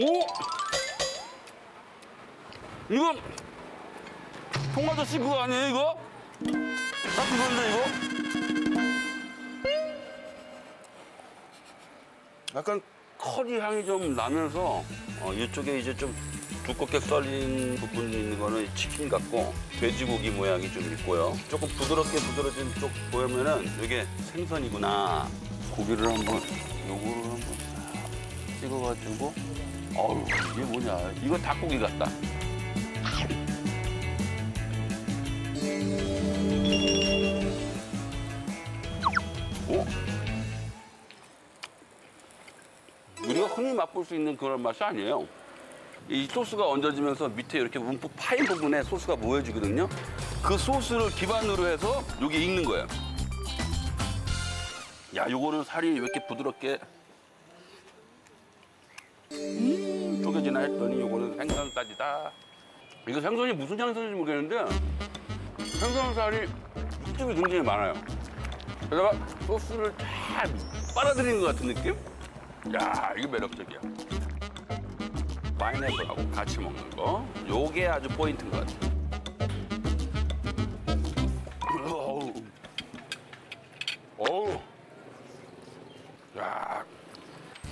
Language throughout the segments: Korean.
오! 이거 통아저씨 그거 아니에요 이거? 다 그건데 이거? 약간 커리 향이 좀 나면서 어, 이쪽에 이제 좀 두껍게 썰린 부분이 있는 거는 치킨 같고 돼지고기 모양이 좀 있고요. 조금 부드럽게 부드러진 쪽 보면은 이게 생선이구나. 고기를 한번 요거를 한번 싹 찍어가지고 어우 이게 뭐냐 이거 닭고기 같다. 오? 우리가 흔히 맛볼 수 있는 그런 맛이 아니에요. 이 소스가 얹어지면서 밑에 이렇게 움푹 파인 부분에 소스가 모여지거든요. 그 소스를 기반으로 해서 여기 익는 거예요. 야, 요거는 살이 왜 이렇게 부드럽게 음, 쪼개지나 했더니 요거는 생선살이다. 이거 생선이 무슨 생선인지 모르겠는데 생선살이 수집이 굉장히 많아요. 게다가 소스를 잘 빨아들이는 것 같은 느낌? 야, 이거 매력적이야. 파인애플하고 같이 먹는 거. 요게 아주 포인트인 것 같아요. 어우. 야,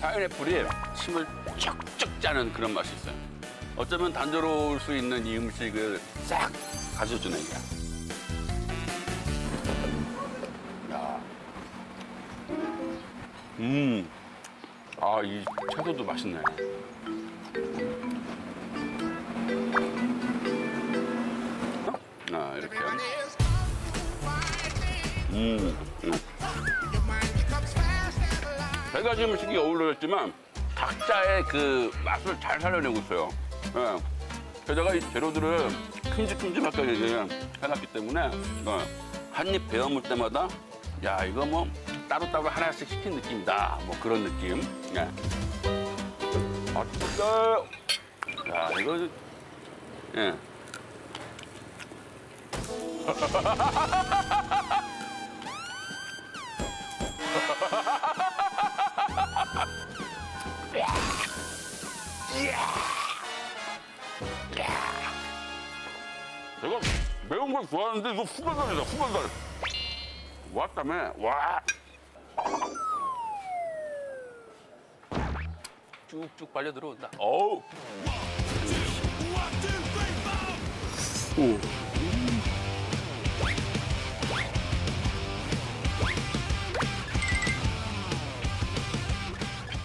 파인애플이 침을 쩍쩍 짜는 그런 맛이 있어요. 어쩌면 단조로울 수 있는 이 음식을 싹 가져주는 거야. 야. 음. 아, 이 채소도 맛있네. 아, 이렇게. 음. 음. 세 가지 음식이 어우러졌지만 각자의 그 맛을 잘 살려내고 있어요. 예. 게다가 이 재료들을 큼직큼직하게 해놨기 때문에 어, 한입 베어 물 때마다 야 이거 뭐 따로따로 하나씩 시킨 느낌이다. 뭐 그런 느낌. 예. 아 진짜. 야 이거 예. 걸 좋아하는데 이거 후반살이다 후반살. 왔다며 와. 쭉쭉 빨려 들어온다. 어우. 오.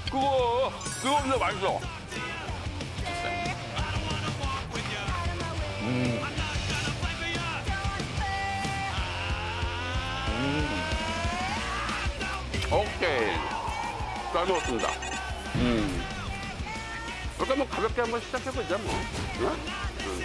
그거 그거 진짜 맛있어. 오케이. 잘 먹었습니다. 음. 그러니까 뭐 가볍게 한번 시작해보자, 뭐. 응? 응.